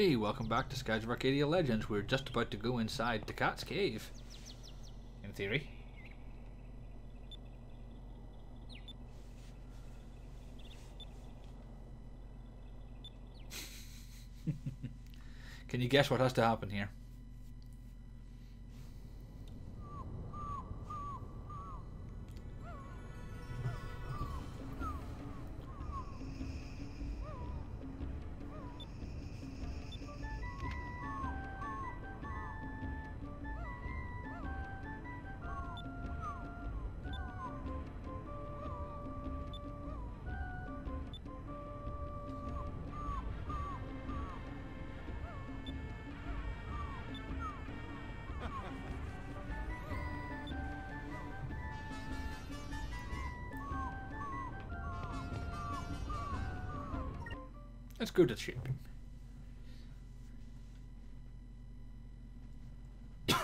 Hey, welcome back to Skies of Arcadia Legends. We're just about to go inside the cat's cave. In theory. Can you guess what has to happen here? Let's go to the ship.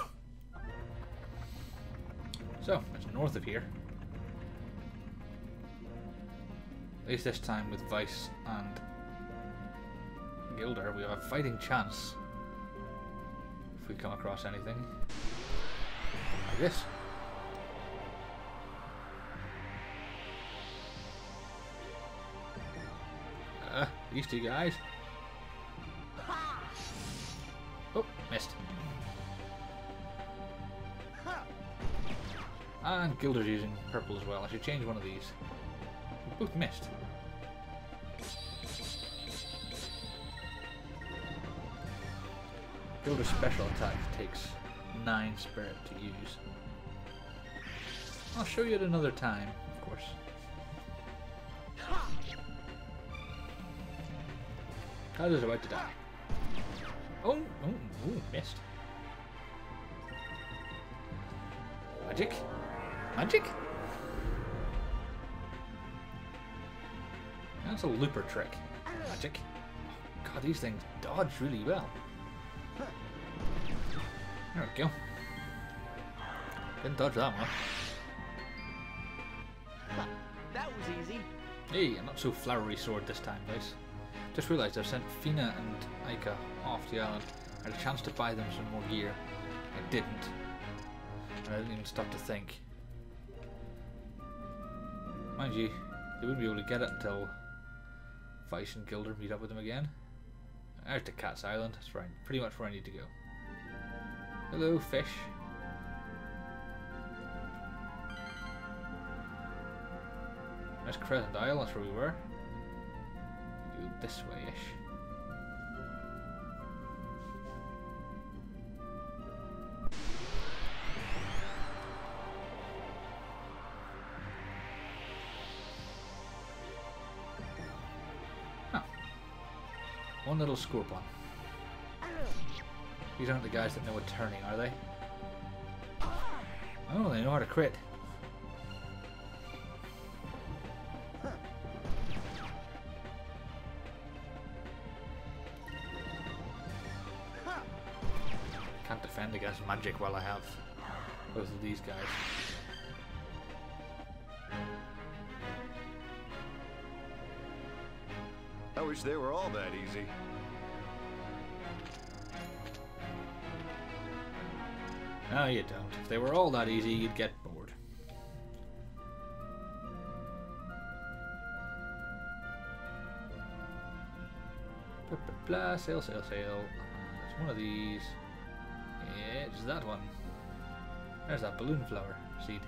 so, it's north of here. At least this time with Vyse and Gilder, we have a fighting chance if we come across anything. Like this. These two guys. Oh, missed. And Gilder's using purple as well. I should change one of these. Both missed. Gilder's special attack takes 9 spirit to use. I'll show you at another time, course. Tyler's about to die. Oh, oh, oh, missed. Magic? Magic? That's a looper trick. Magic. God, these things dodge really well. There we go. Didn't dodge that one. That was easy. Hey, a not so flowery sword this time, guys. Just realised I've sent Fina and Aika off the island. I had a chance to buy them some more gear. I didn't. And I didn't even stop to think. Mind you, they wouldn't be able to get it until Vyse and Gilder meet up with them again. There's the Cat's Island. That's right. Pretty much where I need to go. Hello, fish. There's Crescent Isle. That's where we were. This way-ish. One little scorpion. These aren't the guys that know a turning, are they? Oh, they know how to crit. Magic while I have both of these guys. I wish they were all that easy. No, you don't. If they were all that easy, you'd get bored. Blah, blah, blah, sail, sail, sail. It's one of these. Yeah, it's that one. There's that balloon flower seed.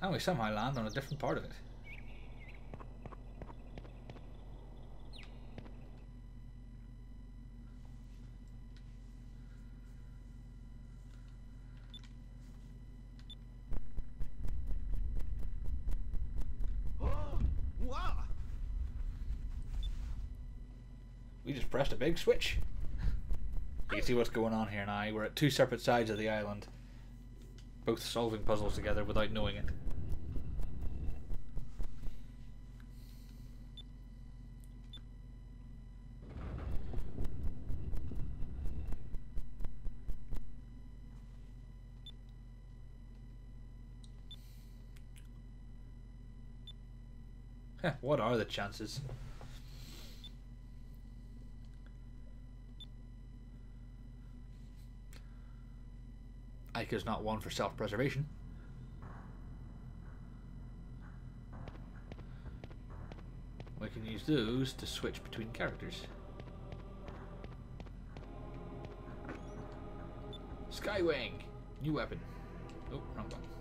And we somehow land on a different part of it. pressed a big switch. You can see what's going on here now. We're at two separate sides of the island, both solving puzzles together without knowing it. what are the chances? Aika's not one for self-preservation. We can use those to switch between characters. Skywing! New weapon. Oh, wrong one.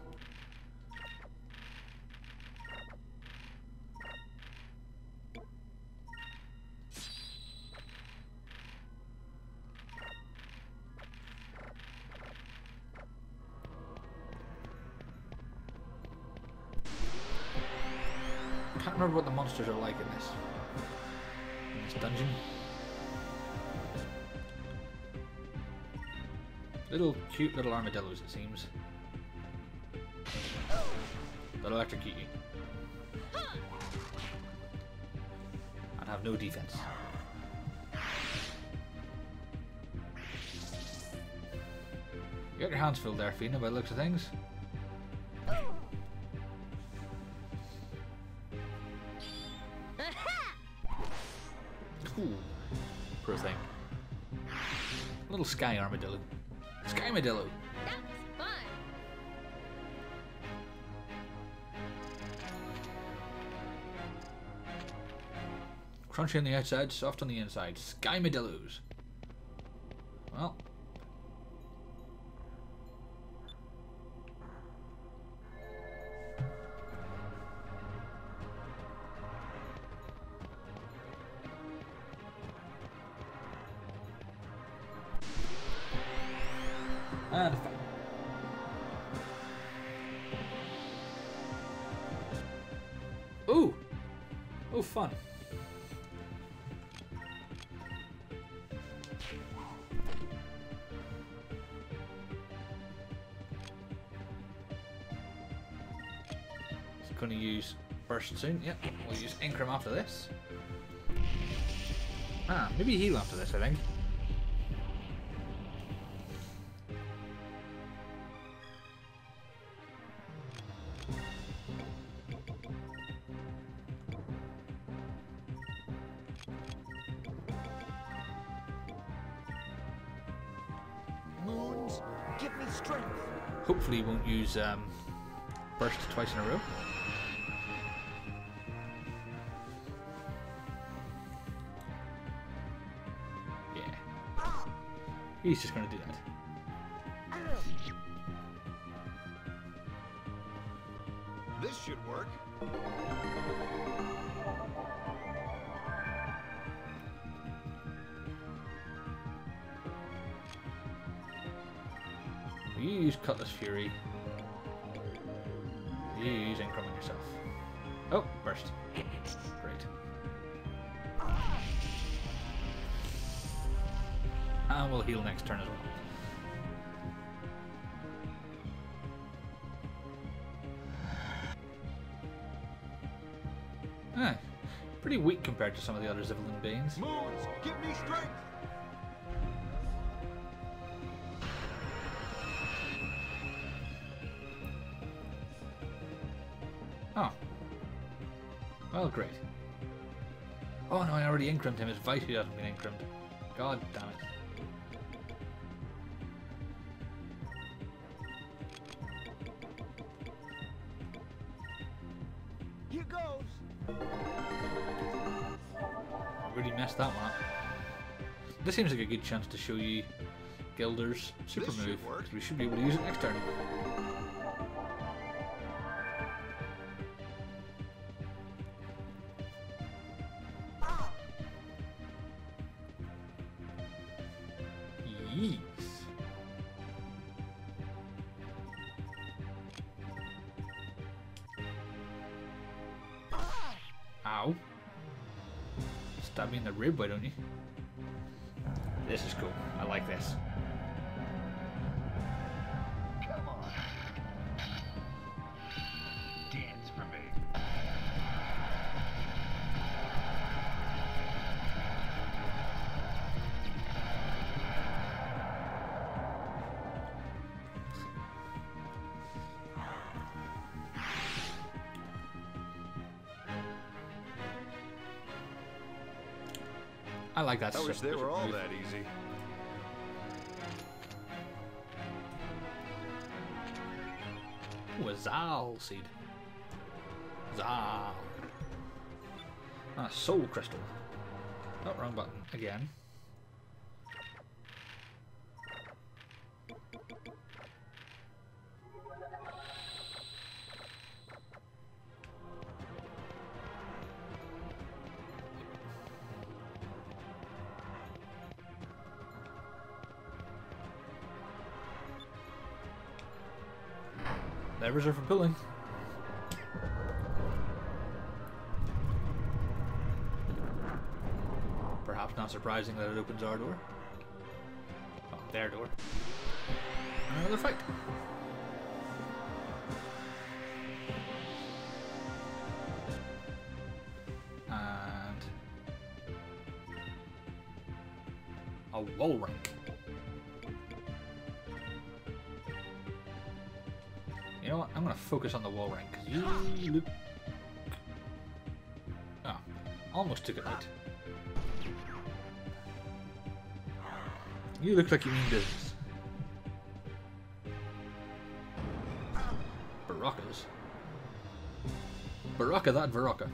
Monsters are like in this. In this dungeon. Little cute little armadillos, it seems. That electrocute you. And have no defense. You got your hands filled there, Fina, by the looks of things. Sky armadillo. Sky armadillo. That was fun. Crunchy on the outside, soft on the inside. Skymadillos. Going to use burst soon. Yep, we'll use Increm after this. Ah, maybe heal after this, I think. Moons, give me strength. Hopefully, he won't use um, burst twice in a row. He's just going to do that. This should work. You use Cutlass Fury. You use Increment yourself. Oh, burst. Great. And we'll heal next turn as well. Ah, pretty weak compared to some of the other Zivilyn beings. Moons, give me strength. Oh. Well, great. Oh no, I already incremented him. His Vyse hasn't been incremented. God damn it. Here goes. I really messed that one up. This seems like a good chance to show you Gilder's super move. we should be able to use it next turn. I like that. I wish they were all move. that easy. Ooh, a Zal seed. Zal. Ah, soul crystal. Oh, wrong button again. Levers are for pulling. Perhaps not surprising that it opens our door. Oh, their door. Another fight. And a wall rank. Focus on the wall rank. You look. Oh, almost took it right. You look like you mean business. Baracas. Baraka that Baraka.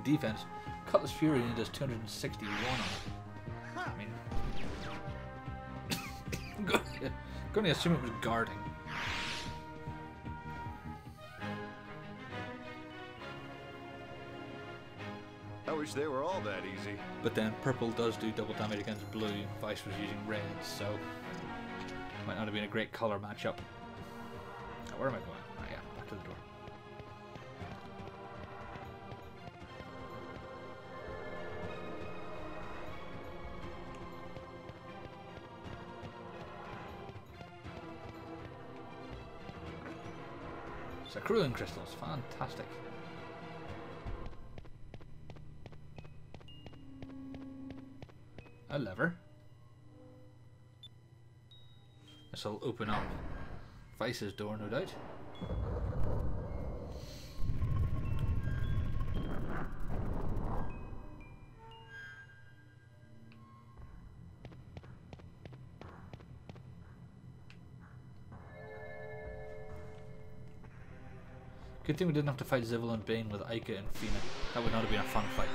Amazing defense. Cutlass Fury only does 261 on it. I mean, I'm gonna- gonna assume it was guarding. I wish they were all that easy. But then purple does do double damage against blue. Vyse was using red, so might not have been a great color matchup. Now, where am I going? Oh yeah, back to the door. Sacrulan crystals, fantastic. A lever. This will open up Vyse's door, no doubt. Good thing we didn't have to fight Zivilyn Bane with Aika and Fina. That would not have been a fun fight.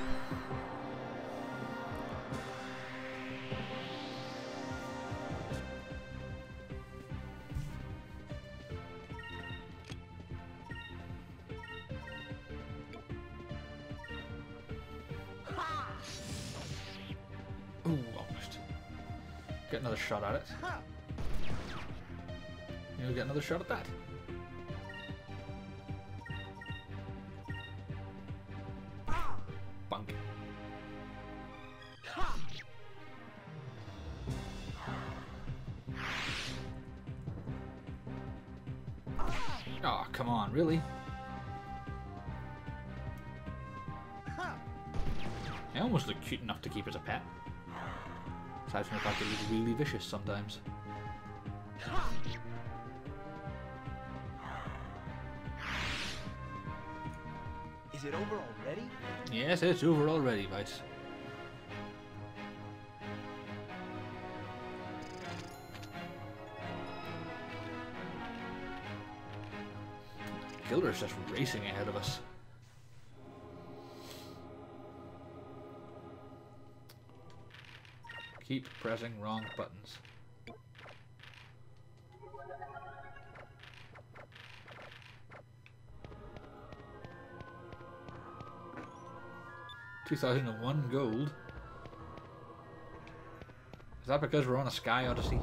Ooh, almost. Get another shot at it. You'll get another shot at that. Almost look cute enough to keep as a pet. Aside from the fact that he's really vicious sometimes. Is it over already? Yes, it's over already, Vyse. Gilder's just racing ahead of us. Keep pressing wrong buttons. Two thousand and one gold. Is that because we're on a Sky Odyssey?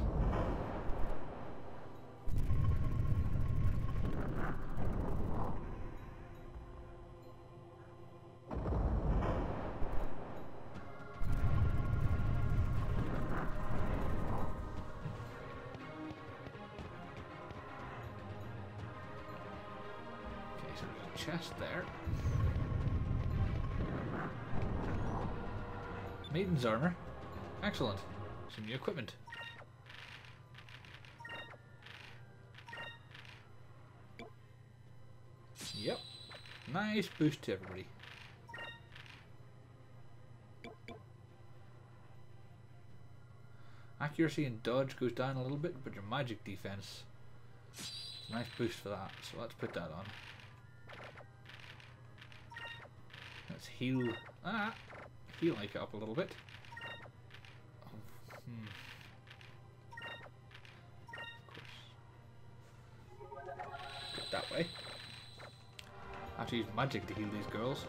chest there. Maiden's armor. Excellent. Some new equipment. Yep. Nice boost to everybody. Accuracy and dodge goes down a little bit, but your magic defense. Nice boost for that, so let's put that on. Let's heal. Ah, heal Aika up a little bit. Oh, hmm. That way. I have to use magic to heal these girls.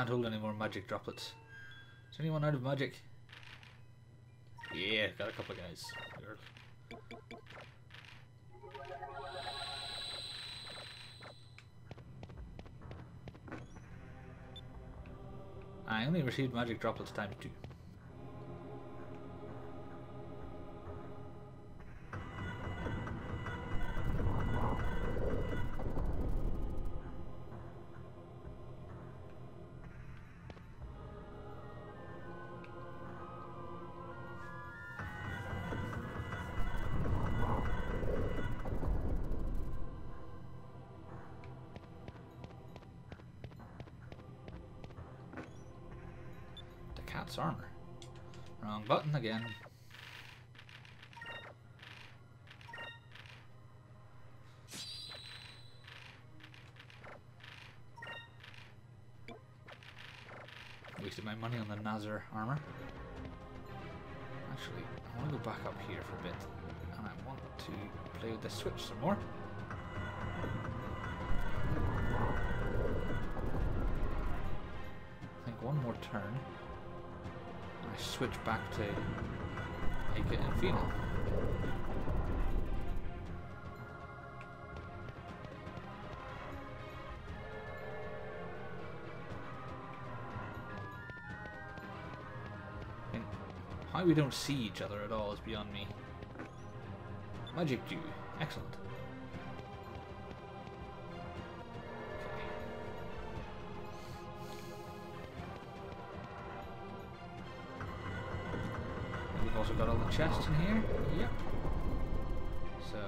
Can't hold any more magic droplets. Is anyone out of magic? Yeah, got a couple of guys. I only received magic droplets times two. Cat's armor. Wrong button again. Wasted my money on the Nazar armor. Actually, I want to go back up here for a bit. And I want to play with the switch some more. I think one more turn. Switch back to Aika and Fina. And how we don't see each other at all is beyond me. Magic Dew. Excellent. Chests in here. Yep. So,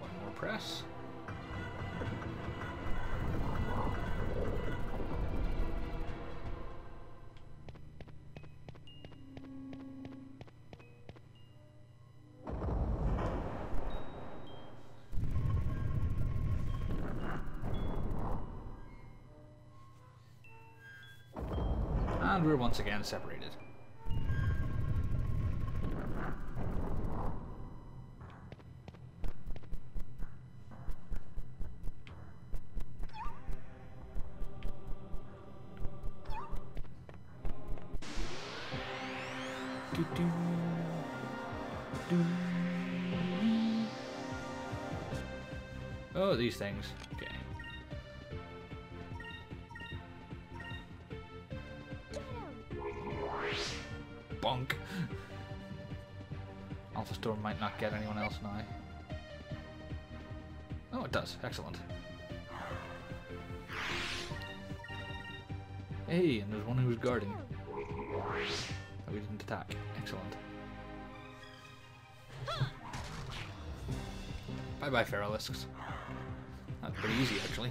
one more press. And we're once again separated. These things. Okay. Bonk. Alpha Storm might not get anyone else now. Oh, it does. Excellent. Hey, and there's one who's guarding. Oh, we didn't attack. Excellent. Bye bye, Feralisks. Pretty easy, actually.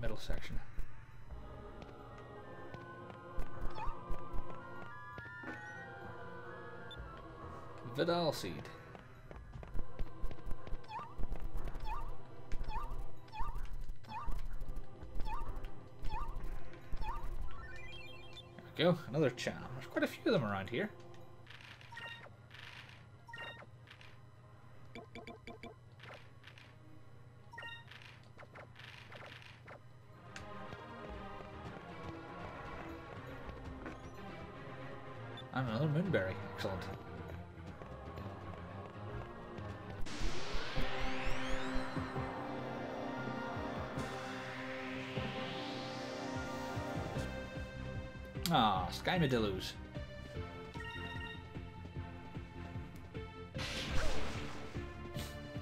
That was Vidal seed. There we go, another charm. There's quite a few of them around here. Ah, Skymadillos.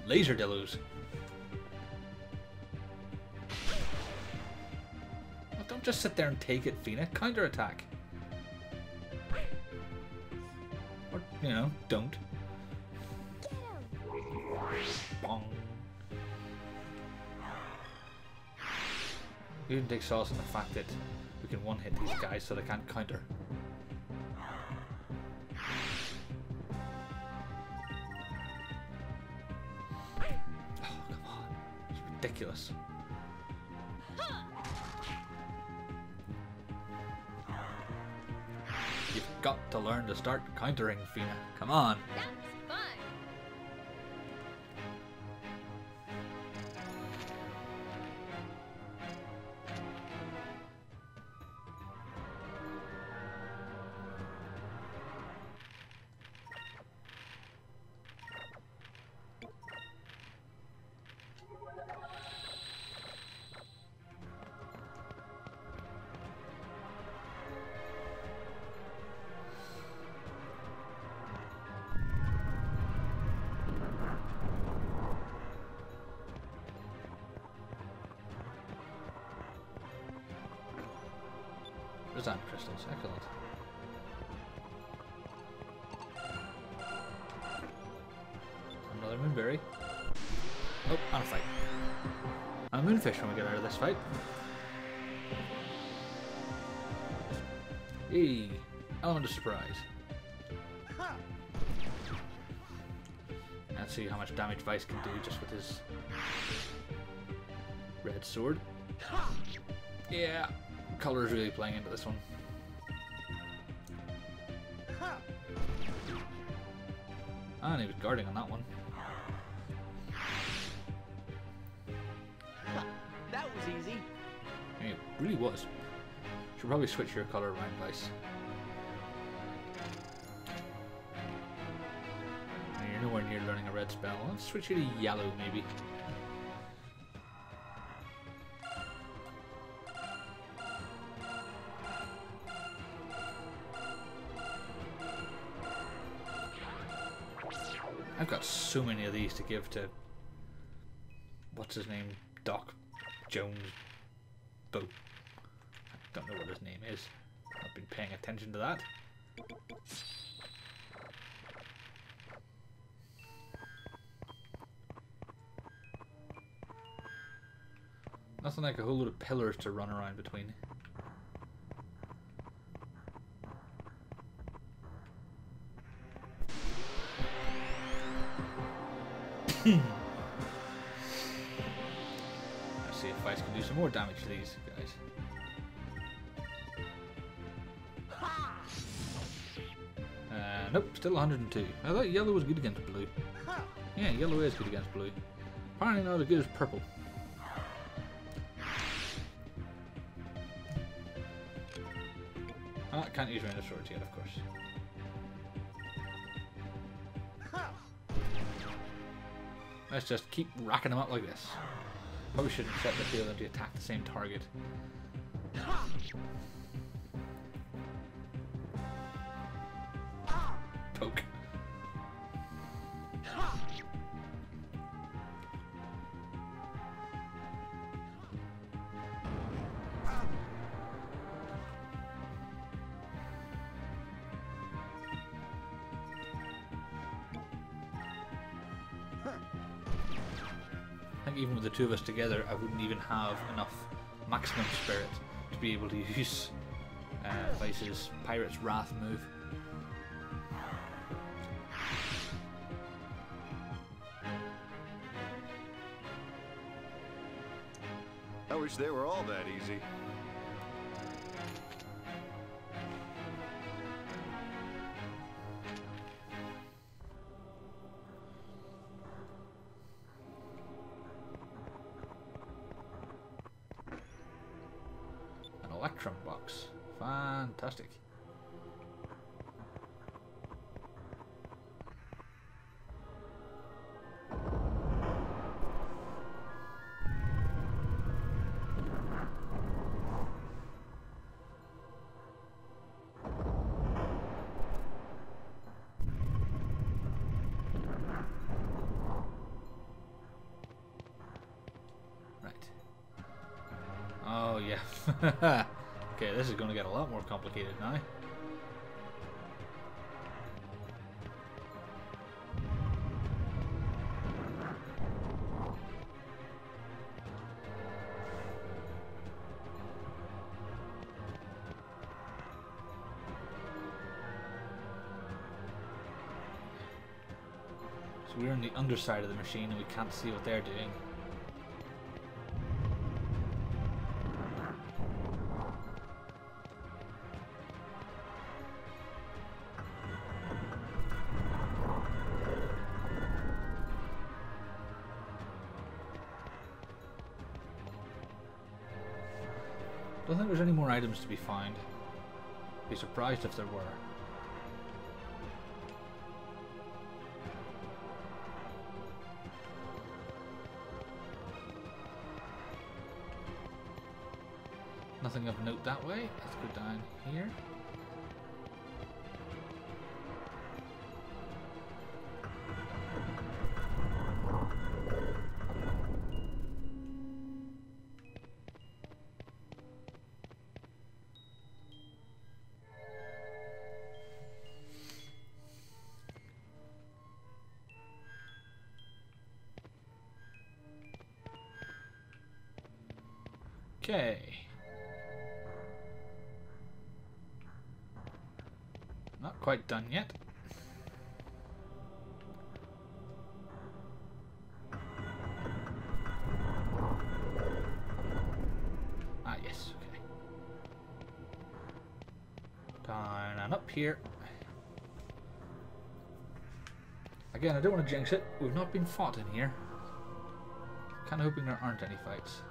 Laser Dilus. Well, don't just sit there and take it, Fina. Counter attack. Or, you know, don't. Can take solace in the fact that we can one hit these guys so they can't counter. Oh, come on. It's ridiculous. You've got to learn to start countering, Fina. Come on. Resign crystals. Excellent. Another moonberry. Oh, and a fight. A moonfish when we get out of this fight. Hey, element of surprise. Let's see how much damage Vyse can do just with his red sword. Yeah, color is really playing into this one. And he was guarding on that one. That was easy. I mean, it really was. Should probably switch your color around. And You're nowhere near learning a red spell. Let's switch you to yellow, maybe. So many of these to give to what's his name, Doc Jones Bo. I don't know what his name is. I've been paying attention to that. Nothing like a whole lot of pillars to run around between. Let's see if Vyse can do some more damage to these guys. Uh, nope, still 102. I thought yellow was good against blue. Yeah, yellow is good against blue. Apparently not as good as purple. Ah, can't use Rain of Swords yet, of course. Let's just keep racking them up like this. Probably shouldn't set the two of them to attack the same target. Poke. Two of us together, I wouldn't even have enough maximum spirit to be able to use uh, Vyse's Pirate's Wrath move. I wish they were all that easy. Electrum box. Fantastic. Right. Oh, yeah. lot more complicated now. So we're on the underside of the machine and we can't see what they're doing. Items to be found. Be surprised if there were. Nothing of note that way. Let's go down here. Okay. Not quite done yet. Ah, yes, okay. Down and up here. Again, I don't want to jinx it. We've not been fought in here. Kind of hoping there aren't any fights.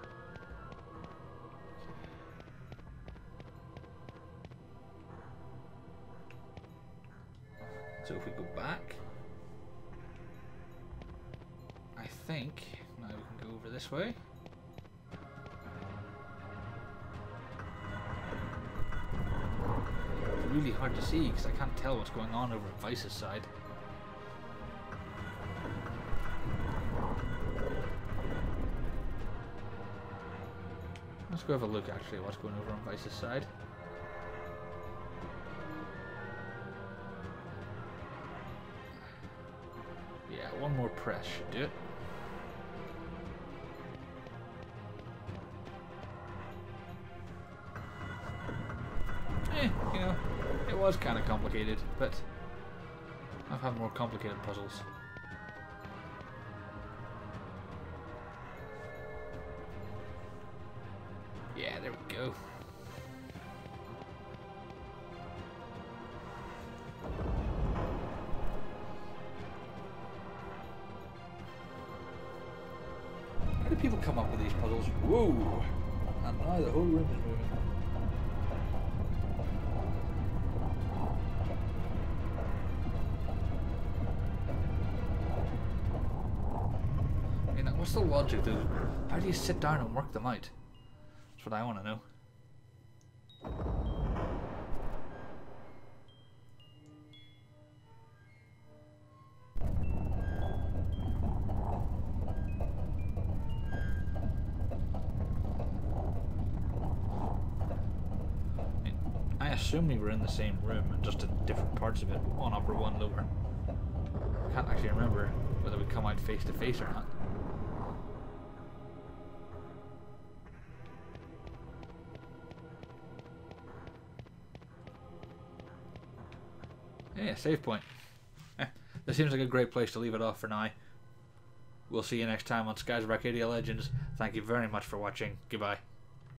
So if we go back, I think now we can go over this way. It's really hard to see because I can't tell what's going on over Vyse's side. Let's go have a look actually what's going over on Vyse's side. More press should do it. Eh, you know, it was kind of complicated, but I've had more complicated puzzles. Yeah, there we go. What's the logic Dude? How do you sit down and work them out? That's what I want to know. I assume we were in the same room and just in different parts of it, one upper, one lower. I can't actually remember whether we come out face to face or not. Save point. Eh, this seems like a great place to leave it off for now. We'll see you next time on Skies of Arcadia Legends. Thank you very much for watching. Goodbye.